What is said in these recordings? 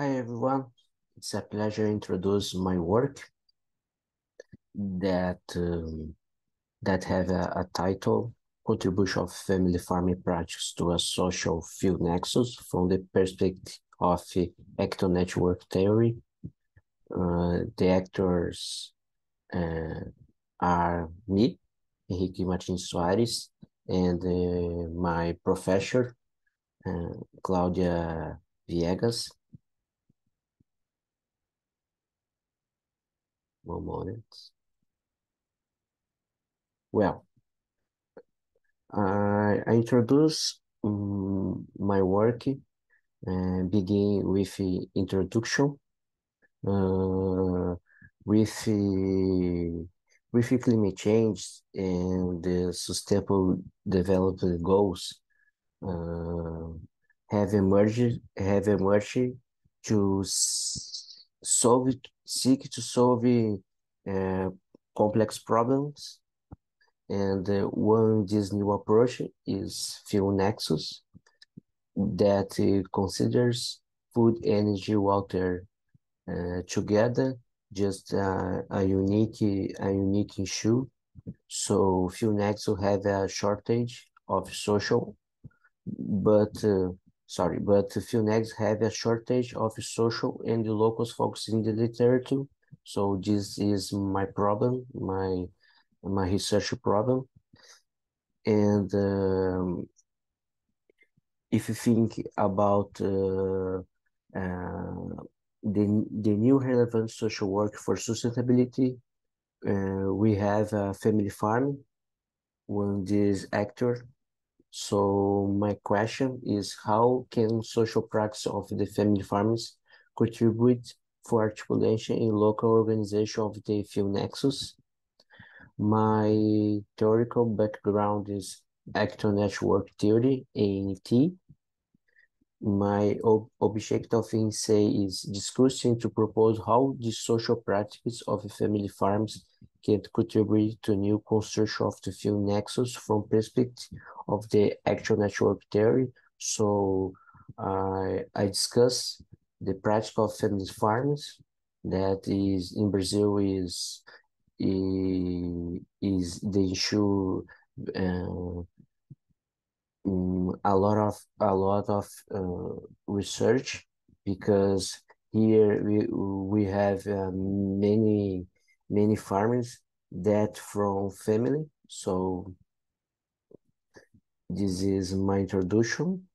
Hi everyone, it's a pleasure to introduce my work that um, that have a, a, title Contribution of Family Farming Projects to a Social FEW Nexus from the perspective of actor network theory. Uh, the actors uh, are me, Henrique Martins Soares, and uh, my professor, uh, Claudia Viegas. One moment. Well, I, I introduce um, my work and begin with introduction uh, with with climate change and the sustainable development goals uh, have emerged have emerged to solve seek to solve uh, complex problems. And uh, one this new approach is FEW Nexus that uh, considers food, energy, water uh, together, just uh, a unique a unique issue. So FEW Nexus have a shortage of social, but uh, sorry, but FieldNext have a shortage of social and the locals focusing the literature. So this is my problem, my my research problem. And um, if you think about uh, uh, the, the new relevant social work for sustainability, uh, we have a family farm, when this actor so my question is how can social practice of the family farms contribute for articulation in local organization of the FEW nexus? My theoretical background is actor network theory, ANT. My ob objective in say is discussing to propose how the social practices of family farms can contribute to new construction of the FEW nexus from perspective of the actor network theory. So I I discuss the practical family farms that is in Brazil is is, is the issue uh, a lot of a lot of uh, research because here we we have uh, many many farmers that from family. So this is my introduction.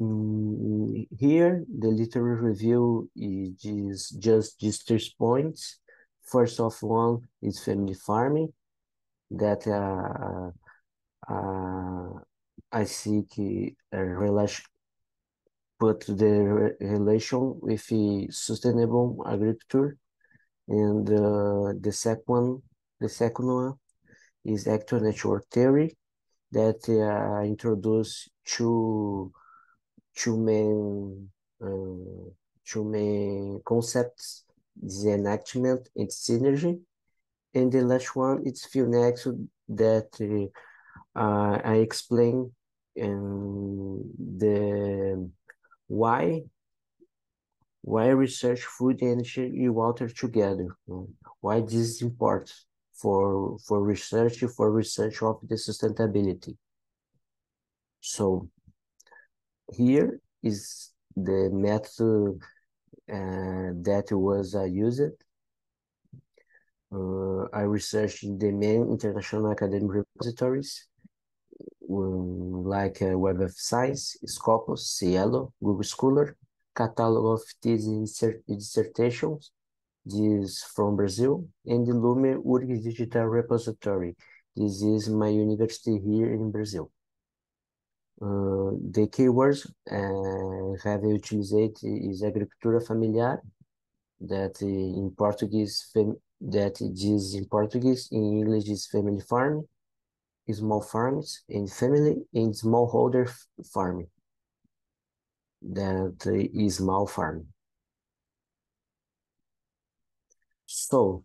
Mm, here, the literary review is just these three points. First of all, is family farming that uh, uh, I seek a relation put the relation with sustainable agriculture and uh, the second the second one is actor network theory that uh, introduce two two main uh, two main concepts the enactment and synergy. And the last one is nexus that uh, I explain in the why why research food energy water together? Why this is important for for research for research of the sustainability? So here is the method uh, that was uh, used. Uh, I researched in the main international academic repositories um, like uh, Web of Science, Scopus, SciELO, Google Scholar, catalog of these dissertations, this from Brazil, and the Lume UFRGS Digital Repository. This is my university here in Brazil. Uh, the keywords uh, have utilized is agricultura familiar, that in Portuguese, that is in Portuguese, in English is family farm, small farms, and family and smallholder farming that is farm. So,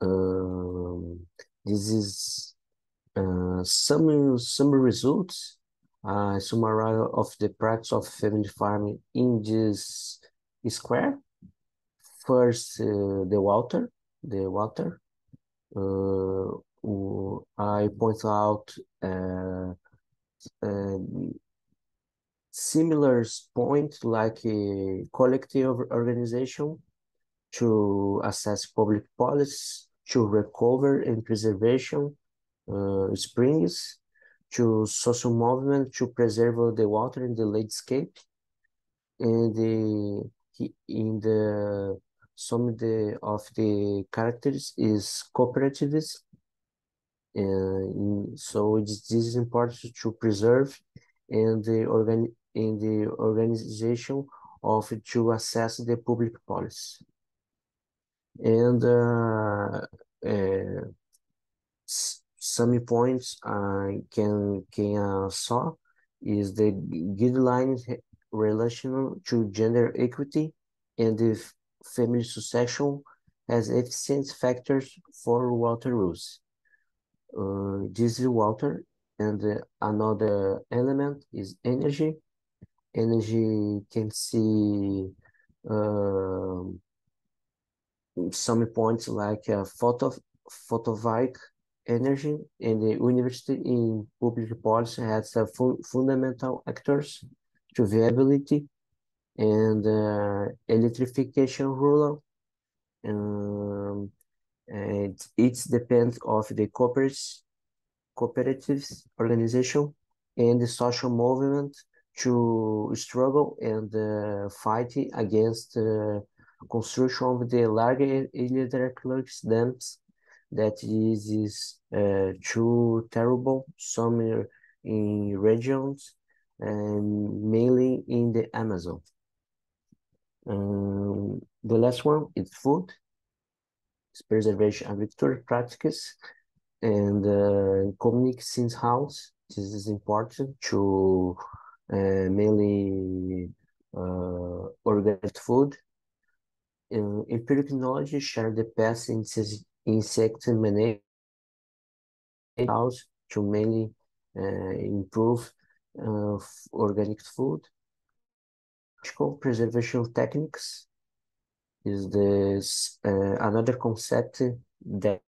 um, this is uh, some some results a summary of the practice of family farming in this square. First, uh, the water, the water. Uh, I point out uh, similar point like a collective organization to assess public policy, to recover and preservation uh, springs, to social movement to preserve the water in the landscape, and the in the some of the of the characters is cooperativism. Uh, so this is important to preserve and the organ in the organization of to assess the public policy. And uh, uh, some points I can can uh, saw is the guidelines relational to gender equity and the family succession as efficient factors for water use. Uh, this is water, and uh, another element is energy. Energy can see uh, some points like uh, photo photovoltaic energy, and the university in public policy has a fu fundamental actors to viability and uh, electrification rural. Um, and it depends of the corporates, cooperatives organization and the social movement to struggle and uh, fight against uh, construction of the large hydroelectric dams that is, is uh, too terrible some in regions and mainly in the Amazon. Um, the last one is food, it's preservation agriculture practices, and uh, community since house. This is important to mainly uh, organic food. Uh, empirical knowledge share the past insect management to mainly uh, improve uh, organic food preservation techniques is this uh, another concept that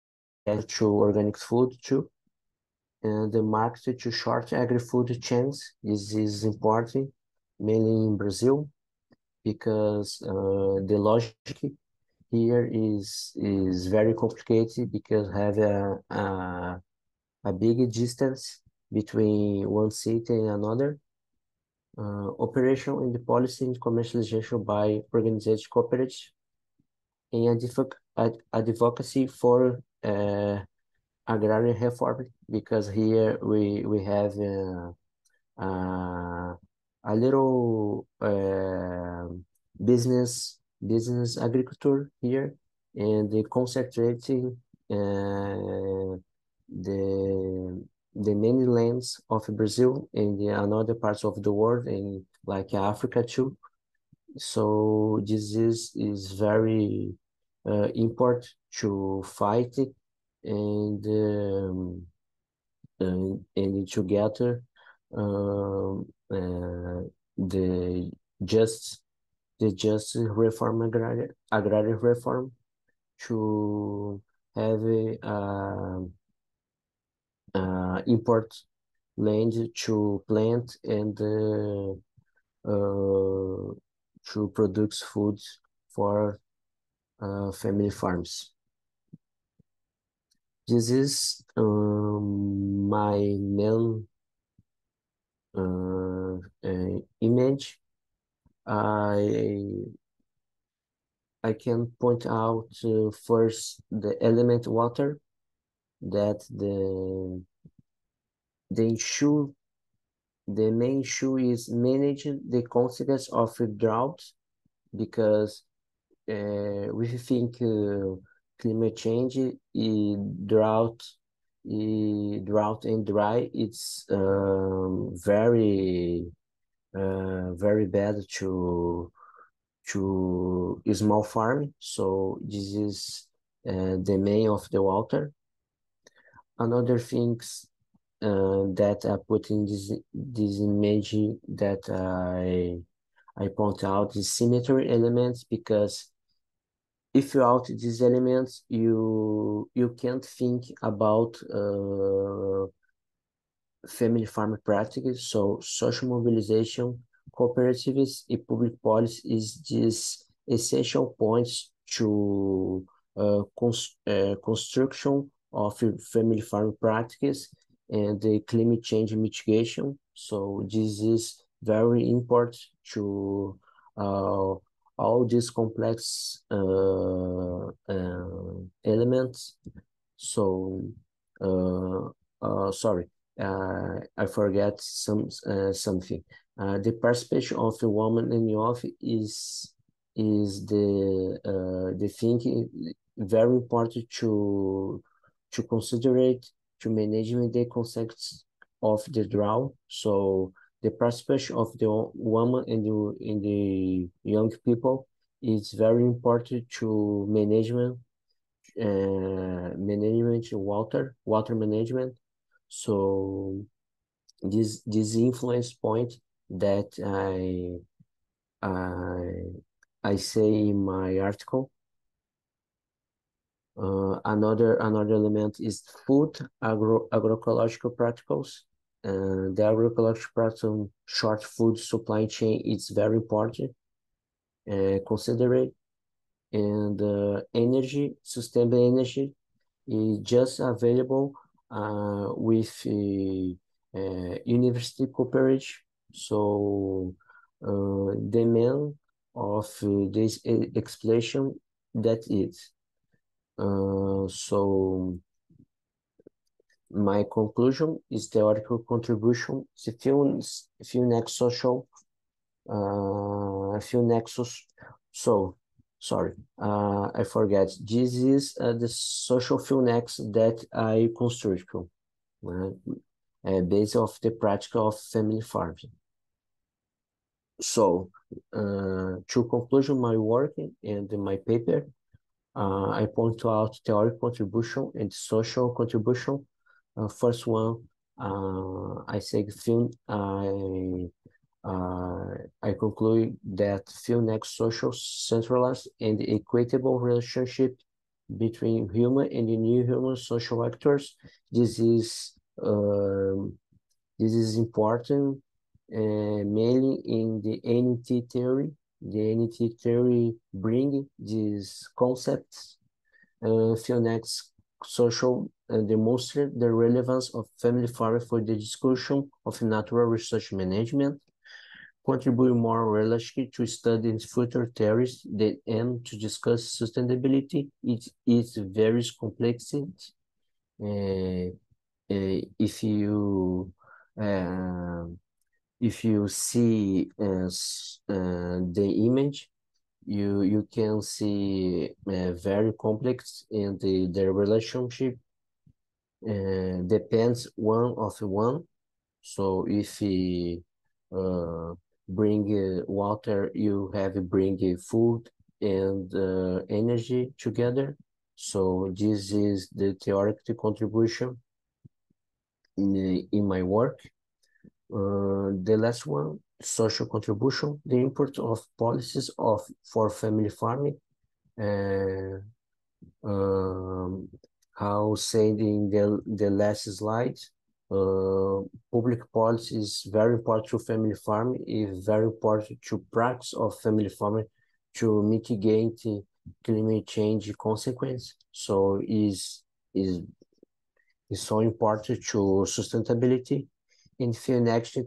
to organic food too. And the market to short agri-food chains. This is important, mainly in Brazil, because uh, the logic here is is very complicated because have a, a, a big distance between one city and another uh, operation in the policy and commercialization by organized cooperatives and advoc advocacy for uh, agrarian reform because here we we have uh, uh, a little uh, business business agriculture here and the concentrating uh, the the many lands of Brazil and the another parts of the world and like Africa too. So this is is very uh, important to fight and um, and, and together um, uh, the just the just reform agrarian agrarian reform to have a, uh, uh, import land to plant and uh, uh, to produce food for uh, family farms. This is um, my main uh, uh, image. I I can point out uh, first the element water that the the issue the main issue is managing the consequence of drought because uh, we think uh, climate change, drought, drought and dry, it's um, very, uh, very bad to to small farm. So this is uh, the main of the water. Another things uh, that I put in this this image that I I point out is symmetry elements because if without these elements you you can't think about uh, family farm practices. So social mobilization, cooperatives, and public policy is these essential points to uh, cons uh, construction of family farm practices and the climate change mitigation. So this is very important to uh, all these complex uh, uh, elements. So, uh, sorry, I forget some something. The participation of the woman in the office is is the the thing very important to to consider it to management the concepts of the draw. So the participation of the woman and the in the young people is very important to management uh, management water water management so this this influence point that I I I say in my article. Uh, another another element is food agro agroecological practicals. Uh, the agroecological practical short food supply chain is very important. Uh, consider it. And uh, energy, sustainable energy is just available uh, with uh, university cooperation. So uh, main of this explanation that is. Uh, so my conclusion is theoretical contribution, the few, few next social, uh, few nexus. So sorry, uh, I forget. This is uh, the social field next that I construct uh, based off the practical of family farming. So uh, to conclude my work and my paper, uh, I point out theory contribution and social contribution. Uh, first one, uh, I say film, I uh, I conclude that film next social centralized and equitable relationship between human and the new human social actors. This is um, this is important uh, mainly in the ANT theory. The ANT theory bring these concepts. Uh, next social uh, demonstrate the relevance of family farming for the discussion of natural resource management contribute more realistically to studying future theories that aim to discuss sustainability. It is very complex. Uh, uh, if you uh, if you see uh, uh, the image, you you can see uh, very complex and the, the relationship depends one of one. So if uh, bring uh, water, you have bring uh, food and uh, energy together. So this is the theoretical contribution in, in my work. Uh, the last one, social contribution, the import of policies of for family farming. Uh, um, how said in the, the last slide, uh, public policy is very important to family farming, is very important to practice of family farming to mitigate climate change consequence. So is is is so important to sustainability and next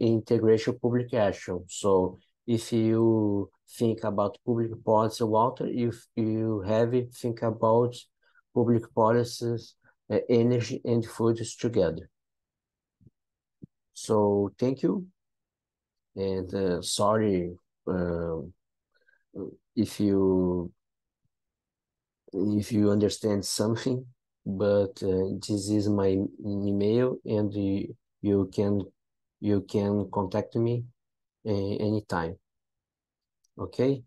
integration public action. So if you think about public policy, water, if you have it, think about public policies, uh, energy and foods together. So thank you. And uh, sorry uh, if you if you understand something, but uh, this is my email and you, you can you can contact me uh, anytime. Okay.